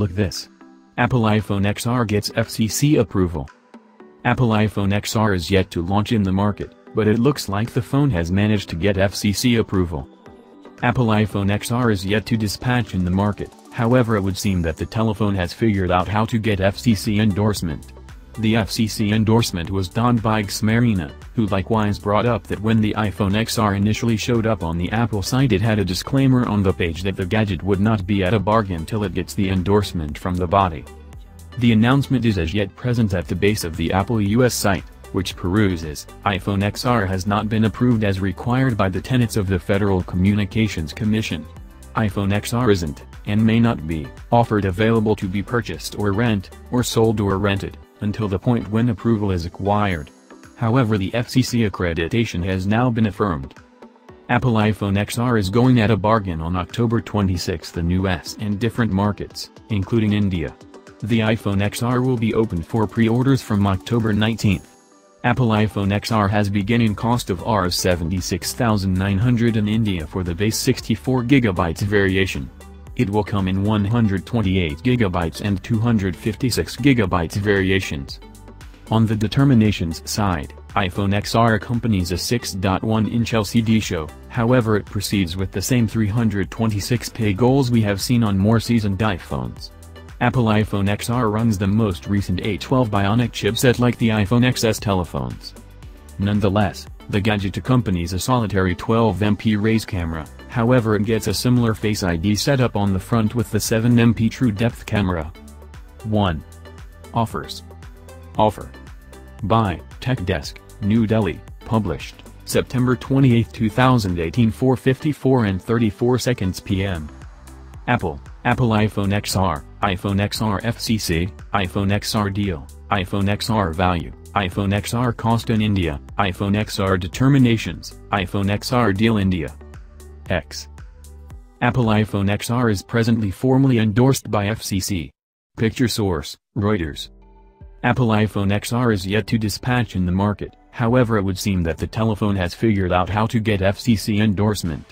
Look this. Apple iPhone XR gets FCC approval. Apple iPhone XR is yet to launch in the market, but it looks like the phone has managed to get FCC approval. Apple iPhone XR is yet to dispatch in the market, however it would seem that the telephone has figured out how to get FCC endorsement. The FCC endorsement was donned by GSMArena, who likewise brought up that when the iPhone XR initially showed up on the Apple site it had a disclaimer on the page that the gadget would not be at a bargain till it gets the endorsement from the body. The announcement is as yet present at the base of the Apple US site, which peruses, iPhone XR has not been approved as required by the tenets of the Federal Communications Commission. iPhone XR isn't, and may not be, offered available to be purchased or rent, or sold or rented, until the point when approval is acquired. However the FCC accreditation has now been affirmed. Apple iPhone XR is going at a bargain on October 26 in the US and different markets, including India. The iPhone XR will be open for pre-orders from October 19. Apple iPhone XR has beginning cost of Rs 76,900 in India for the base 64GB variation. It will come in 128GB and 256GB variations. On the determinations side, iPhone XR accompanies a 6.1-inch LCD show, however it proceeds with the same 326p goals we have seen on more seasoned iPhones. Apple iPhone XR runs the most recent A12 Bionic chipset like the iPhone XS telephones. Nonetheless, the gadget accompanies a solitary 12MP raise camera, however it gets a similar Face ID setup on the front with the 7MP True Depth camera. 1. Offers. Offer. By TechDesk, New Delhi, published, September 28, 2018 4.54 and 34 seconds p.m. Apple, Apple iPhone XR, iPhone XR FCC, iPhone XR deal, iPhone XR value, iPhone XR cost in India, iPhone XR determinations, iPhone XR deal India. X. Apple iPhone XR is presently formally endorsed by FCC. Picture source, Reuters. Apple iPhone XR is yet to dispatch in the market, however it would seem that the telephone has figured out how to get FCC endorsement.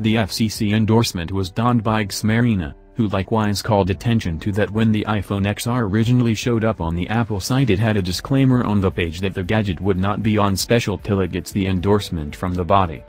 The FCC endorsement was donned by GSMArena, who likewise called attention to that when the iPhone XR originally showed up on the Apple site it had a disclaimer on the page that the gadget would not be on special till it gets the endorsement from the body.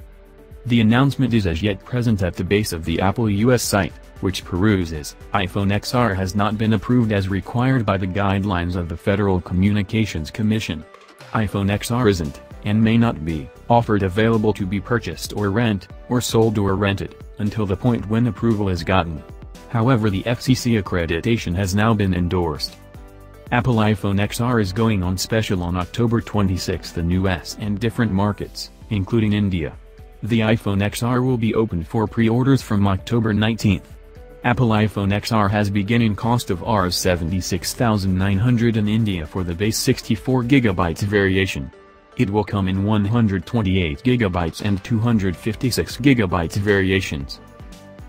The announcement is as yet present at the base of the Apple US site, which peruses, iPhone XR has not been approved as required by the guidelines of the Federal Communications Commission. iPhone XR isn't, and may not be, offered available to be purchased or rent, or sold or rented, until the point when approval is gotten. However the FCC accreditation has now been endorsed. Apple iPhone XR is going on special on October 26 in US and different markets, including India. The iPhone XR will be open for pre-orders from October 19. Apple iPhone XR has beginning cost of Rs 76,900 in India for the base 64GB variation. It will come in 128GB and 256GB variations.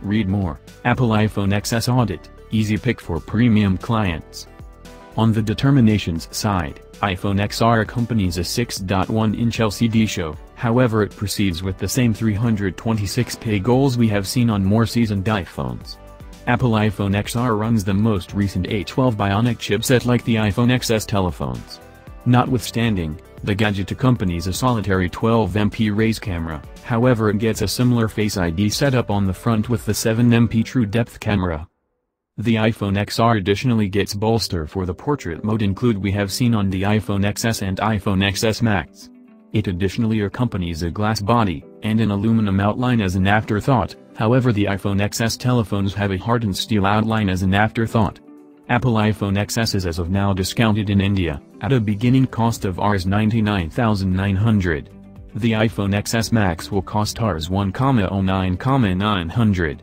Read more, Apple iPhone XS Audit, easy pick for premium clients. On the determinations side, iPhone XR accompanies a 6.1-inch LCD show, however it proceeds with the same 326p goals we have seen on more seasoned iPhones. Apple iPhone XR runs the most recent A12 Bionic chipset like the iPhone XS telephones. Notwithstanding, the gadget accompanies a solitary 12MP raise camera, however it gets a similar Face ID setup on the front with the 7MP True Depth camera. The iPhone XR additionally gets bolster for the portrait mode include we have seen on the iPhone XS and iPhone XS Max. It additionally accompanies a glass body, and an aluminum outline as an afterthought, however the iPhone XS telephones have a hardened steel outline as an afterthought. Apple iPhone XS is as of now discounted in India, at a beginning cost of Rs 99,900. The iPhone XS Max will cost Rs 1,09,900.